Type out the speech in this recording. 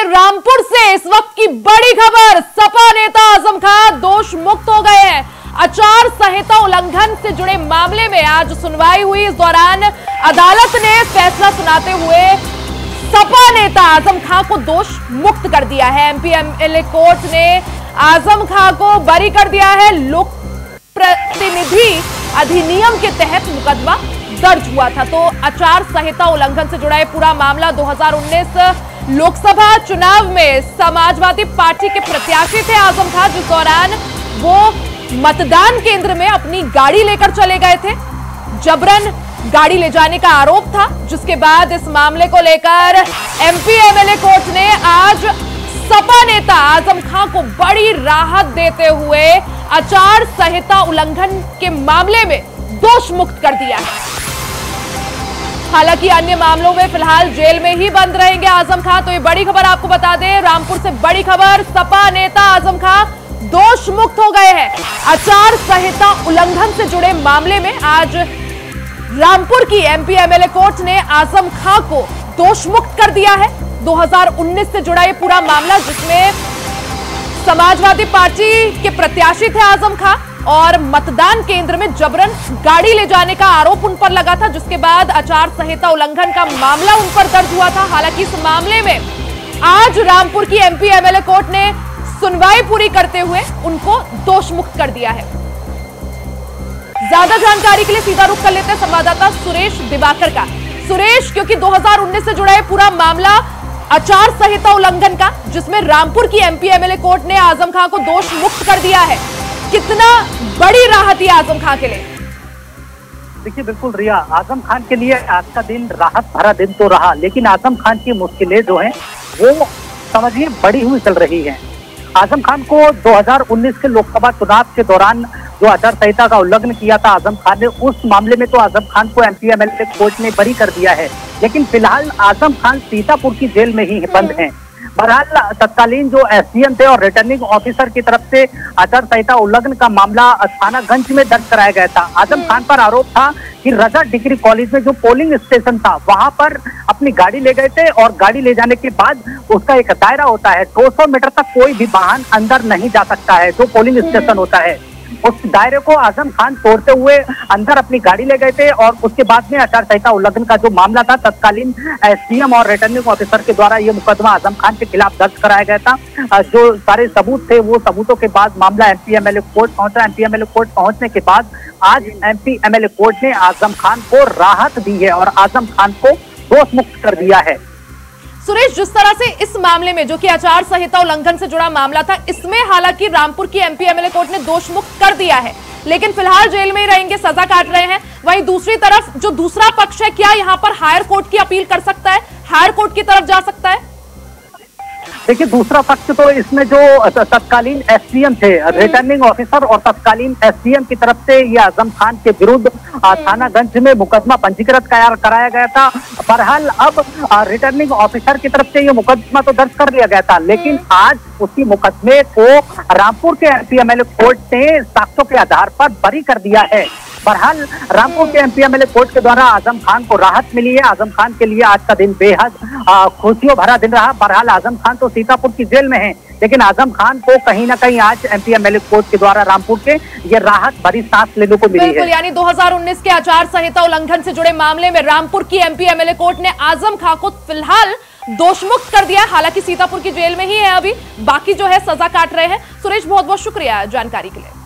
दें रामपुर से इस वक्त की बड़ी खबर। सपा नेता आज़म खान दोष मुक्त हो गए हैं। आचार संहिता उल्लंघन से जुड़े मामले में आज सुनवाई हुई। इस दौरान अदालत ने फैसला सुनाते हुए सपा नेता आज़म खान को दोष मुक्त कर दिया है। एमपी एमएलए कोर्ट ने आज़म खान को बरी कर दिया है। लोक प्रतिनिधि अधिनियम के तहत मुकदमा दर्ज हुआ था। तो आचार संहिता उल्लंघन से जुड़ा है पूरा मामला 2019 लोकसभा चुनाव में समाजवादी पार्टी के प्रत्याशी थे आज़म खान, जिस दौरान वो मतदान केंद्र में अपनी गाड़ी लेकर चले गए थे। जबरन गाड़ी ले जाने का आरोप था, जिसके बाद इस मामले को लेकर एमपी, एमएलए कोर्ट ने आज सपा नेता आज़म खान को बड़ी राहत देते हुए आचार संहिता उल्लंघन के मामले में दोष मुक्त कर दिया है। हालाँकि अन्य मामलों में फ़िलहाल जेल में ही बंद रहेंगे आज़म खान तो ये बड़ी खबर आपको बता दें, रामपुर से बड़ी खबर, सपा नेता आज़म खान दोष मुक्त हो गए हैं। आचार संहिता उल्लंघन से जुड़े मामले में आज रामपुर की एमपी एमएलए कोर्ट ने आज़म खां को दोष मुक्त कर दिया है। 2019 से जुड़ा ये पूरा मामला, जिसमें समाजवादी पार्टी के प्रत्याशी थे आज़म खान और मतदान केंद्र में जबरन गाड़ी ले जाने का आरोप उन पर लगा था, जिसके बाद आचार संहिता उल्लंघन का मामला उन पर दर्ज हुआ था। हालाँकि इस मामले में आज रामपुर की एमपी एमएलए कोर्ट ने सुनवाई पूरी करते हुए उनको दोष मुक्त कर दिया है। ज़्यादा जानकारी के लिए सीधा रुख कर लेते हैं संवाददाता सुरेश दिवाकर का। सुरेश, क्योंकि 2019 से जुड़ा है पूरा मामला आचार संहिता उल्लंघन का, जिसमें रामपुर की एमपी एमएलए कोर्ट ने आज़म खान को दोष मुक्त कर दिया है। कितना बड़ी राहत है आज़म खान के लिए? देखिए, बिल्कुल रिया, आज़म खान के लिए आज का दिन, राहत भरा दिन तो रहा, लेकिन आज़म खान की मुश्किलें जो हैं, वो समझिए बड़ी हुई चल रही हैं। आज़म खान को 2019 के लोकसभा चुनाव के दौरान जो आचार संहिता का उल्लंघन किया था आज़म खान ने, उस मामले में तो आज़म खान को एमपी एमएलए कोर्ट ने बरी कर दिया है। लेकिन फ़िलहाल आज़म खान सीतापुर की जेल में ही बंद हैं। बहरहाल, तत्कालीन जो एसडीएम थे और रिटर्निंग ऑफिसर की तरफ़ से आचार संहिता उल्लंघन का मामला थानागंज में दर्ज कराया गया था। आज़म खान पर आरोप था कि रजा डिग्री कॉलेज में जो पोलिंग स्टेशन था, वहाँ पर अपनी गाड़ी ले गए थे और गाड़ी ले जाने के बाद उसका एक दायरा होता है 200 मीटर तक कोई भी वाहन अंदर नहीं जा सकता है, जो पोलिंग स्टेशन होता है। उस दायरे को आज़म खान तोड़ते हुए अंदर अपनी गाड़ी ले गए थे और उसके बाद में आचार संहिता उल्लंघन का जो मामला था, तत्कालीन सीएम और रिटर्निंग ऑफिसर के द्वारा ये मुकदमा आज़म खान के खिलाफ दर्ज कराया गया था। जो सारे सबूत थे, वो सबूतों के बाद मामला एमपी एमएलए कोर्ट पहुँचा। एमपी एमएलए कोर्ट पहुँचने के बाद आज एमपी एमएलए कोर्ट ने आज़म खान को राहत दी है और आज़म खान को दोष मुक्त कर दिया है। सुरेश, जिस तरह से इस मामले में, जो कि आचार संहिता उल्लंघन से जुड़ा मामला था, इसमें हालाँकि रामपुर की एमपी एमएलए कोर्ट ने दोष मुक्त कर दिया है। लेकिन फ़िलहाल जेल में ही रहेंगे, सजा काट रहे हैं। वहीं दूसरी तरफ़, जो दूसरा पक्ष है, क्या यहाँ पर हायर कोर्ट की अपील कर सकता है? हायर कोर्ट की तरफ़ जा सकता है? देखिए दूसरा पक्ष तो इसमें जो तत्कालीन एसडीएम थे रिटर्निंग ऑफिसर और तत्कालीन एसडीएम की तरफ़ से ये आज़म खान के विरुद्ध थानागंज में मुकदमा पंजीकृत कराया गया था। बहरहाल अब रिटर्निंग ऑफिसर की तरफ़ से ये मुकदमा तो दर्ज कर लिया गया था। लेकिन आज उसी मुकदमे को रामपुर के एमपीएमएलए कोर्ट ने साक्ष्यों के आधार पर बरी कर दिया है। बहरहाल रामपुर के एमपी एमएलए कोर्ट के द्वारा आज़म खान को राहत मिली है। आज़म खान के लिए आज का दिन बेहद खुशियों भरा दिन रहा। बहरहाल, आज़म खान तो सीतापुर की जेल में है। लेकिन आज़म खान को कहीं ना कहीं आज एमपी एमएलए कोर्ट के द्वारा रामपुर के ये राहत भरी सांस लेने को मिली है। यानी 2019 के आचार संहिता उल्लंघन से जुड़े मामले में रामपुर की एमपी एमएलए कोर्ट ने आज़म खान को फ़िलहाल दोषमुक्त कर दिया हालाँकि सीतापुर की जेल में ही है अभी। बाकी जो है, सजा काट रहे हैं। सुरेश बहुत बहुत शुक्रिया जानकारी के लिए।